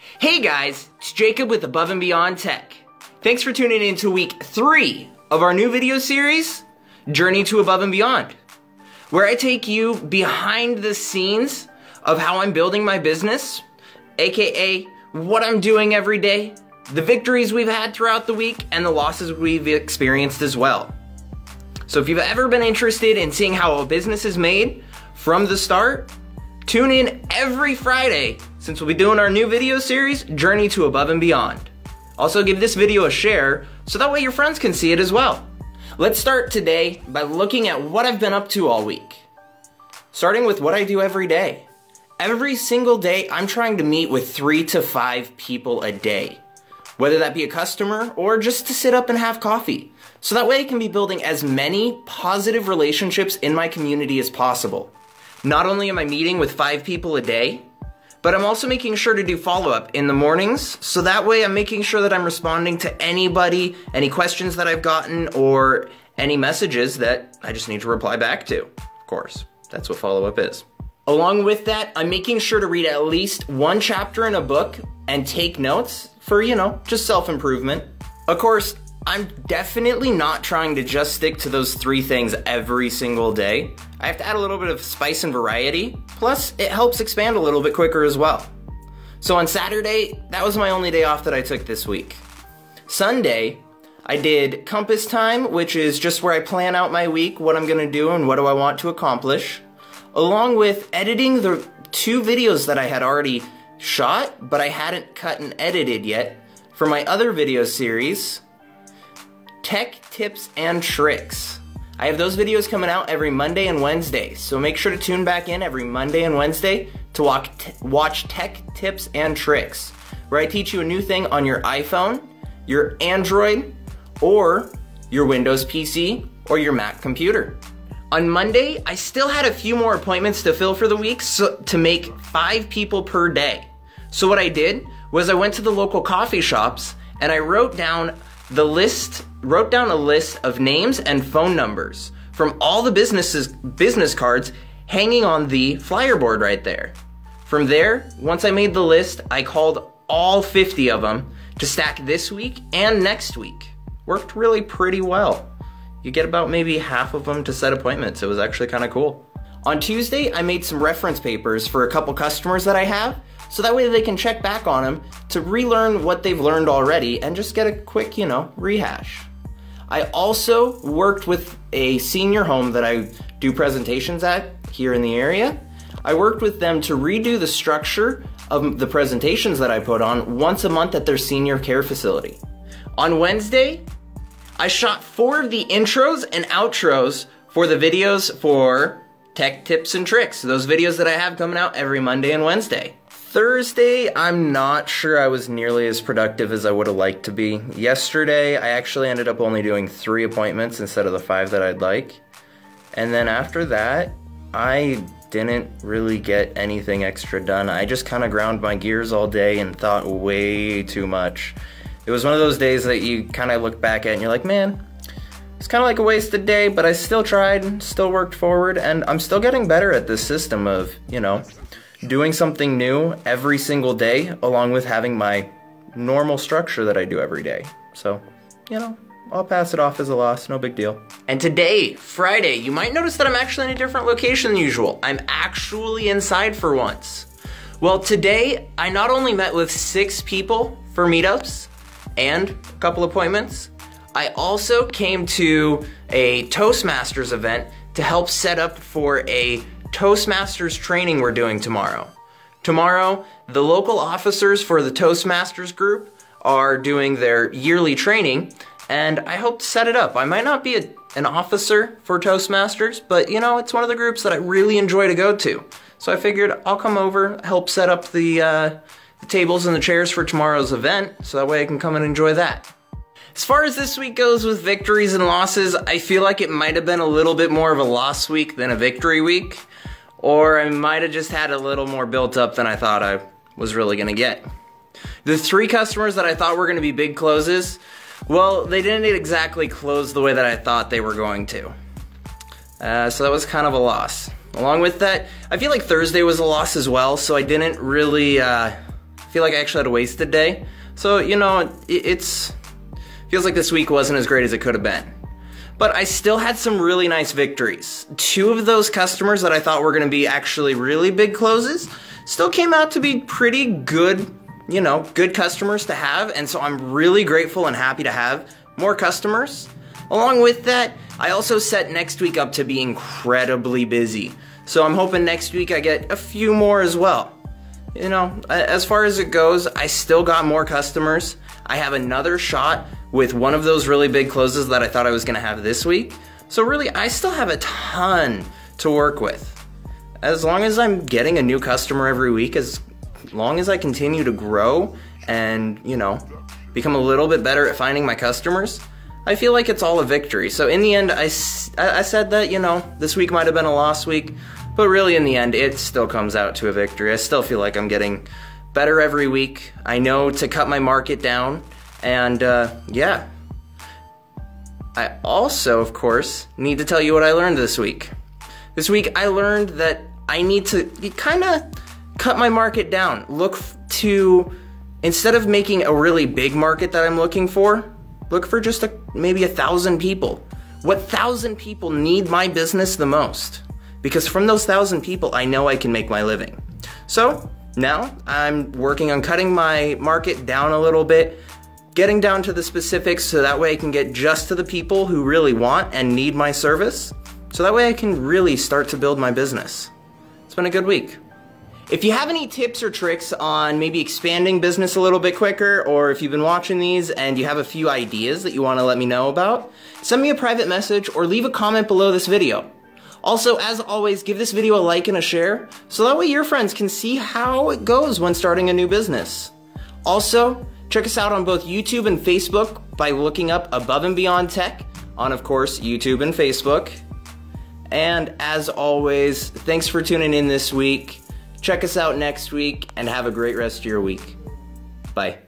Hey guys, it's Jacob with Above and Beyond Tech. Thanks for tuning in to week three of our new video series, Journey to Above and Beyond, where I take you behind the scenes of how I'm building my business, aka what I'm doing every day, the victories we've had throughout the week, and the losses we've experienced as well. So if you've ever been interested in seeing how a business is made from the start, tune in every Friday since we'll be doing our new video series, Journey to Above and Beyond. Also give this video a share so that way your friends can see it as well. Let's start today by looking at what I've been up to all week. Starting with what I do every day. Every single day, I'm trying to meet with three to five people a day. Whether that be a customer or just to sit up and have coffee. So that way I can be building as many positive relationships in my community as possible. Not only am I meeting with five people a day, but I'm also making sure to do follow up in the mornings. So that way I'm making sure that I'm responding to anybody, any questions that I've gotten, or any messages that I just need to reply back to. Of course, that's what follow up is. Along with that, I'm making sure to read at least one chapter in a book and take notes for, you know, just self improvement. Of course, I'm definitely not trying to just stick to those three things every single day. I have to add a little bit of spice and variety, plus it helps expand a little bit quicker as well. So on Saturday, that was my only day off that I took this week. Sunday, I did compass time, which is just where I plan out my week, what I'm gonna do and what do I want to accomplish, along with editing the two videos that I had already shot, but I hadn't cut and edited yet for my other video series, tech tips and tricks. I have those videos coming out every Monday and Wednesday, so make sure to tune back in every Monday and Wednesday to watch, watch tech tips and tricks, where I teach you a new thing on your iPhone, your Android, or your Windows PC, or your Mac computer. On Monday, I still had a few more appointments to fill for the week so, to make five people per day. So what I did was I went to the local coffee shops and I wrote down the list wrote down a list of names and phone numbers from all the businesses business cards hanging on the flyer board right there. From there, once I made the list, I called all 50 of them to stack this week and next week. Worked really pretty well. You get about maybe half of them to set appointments. It was actually kind of cool. On Tuesday, I made some reference papers for a couple customers that I have so that way they can check back on them to relearn what they've learned already and just get a quick, you know, rehash. I also worked with a senior home that I do presentations at here in the area. I worked with them to redo the structure of the presentations that I put on once a month at their senior care facility. On Wednesday, I shot four of the intros and outros for the videos for tech tips and tricks, those videos that I have coming out every Monday and Wednesday. Thursday, I'm not sure I was nearly as productive as I would have liked to be. Yesterday, I actually ended up only doing three appointments instead of the five that I'd like. And then after that, I didn't really get anything extra done. I just kind of ground my gears all day and thought way too much. It was one of those days that you kind of look back at and you're like, man, it's kind of like a wasted day, but I still tried, still worked forward, and I'm still getting better at this system of, you know, doing something new every single day, along with having my normal structure that I do every day. So, you know, I'll pass it off as a loss, no big deal. And today, Friday, you might notice that I'm actually in a different location than usual. I'm actually inside for once. Well, today, I not only met with six people for meetups and a couple appointments, I also came to a Toastmasters event to help set up for a Toastmasters training we're doing tomorrow. Tomorrow, the local officers for the Toastmasters group are doing their yearly training, and I hope to set it up. I might not be a, an officer for Toastmasters, but you know, it's one of the groups that I really enjoy to go to. So I figured I'll come over, help set up the, uh, the tables and the chairs for tomorrow's event, so that way I can come and enjoy that. As far as this week goes with victories and losses, I feel like it might have been a little bit more of a loss week than a victory week or I might have just had a little more built up than I thought I was really gonna get. The three customers that I thought were gonna be big closes, well, they didn't exactly close the way that I thought they were going to. Uh, so that was kind of a loss. Along with that, I feel like Thursday was a loss as well, so I didn't really uh, feel like I actually had a wasted day. So, you know, it, it's feels like this week wasn't as great as it could have been. But I still had some really nice victories. Two of those customers that I thought were going to be actually really big closes still came out to be pretty good, you know, good customers to have. And so I'm really grateful and happy to have more customers. Along with that, I also set next week up to be incredibly busy. So I'm hoping next week I get a few more as well. You know, as far as it goes, I still got more customers. I have another shot with one of those really big closes that I thought I was gonna have this week. So really, I still have a ton to work with. As long as I'm getting a new customer every week, as long as I continue to grow and, you know, become a little bit better at finding my customers, I feel like it's all a victory. So in the end, I, I said that, you know, this week might have been a lost week, but really in the end, it still comes out to a victory. I still feel like I'm getting better every week. I know to cut my market down, and uh, yeah. I also, of course, need to tell you what I learned this week. This week, I learned that I need to kind of cut my market down. Look to, instead of making a really big market that I'm looking for, look for just a, maybe a thousand people. What thousand people need my business the most? Because from those thousand people, I know I can make my living. So now I'm working on cutting my market down a little bit, getting down to the specifics so that way I can get just to the people who really want and need my service. So that way I can really start to build my business. It's been a good week. If you have any tips or tricks on maybe expanding business a little bit quicker, or if you've been watching these and you have a few ideas that you want to let me know about, send me a private message or leave a comment below this video. Also, as always, give this video a like and a share, so that way your friends can see how it goes when starting a new business. Also, check us out on both YouTube and Facebook by looking up Above and Beyond Tech on, of course, YouTube and Facebook. And as always, thanks for tuning in this week. Check us out next week and have a great rest of your week. Bye.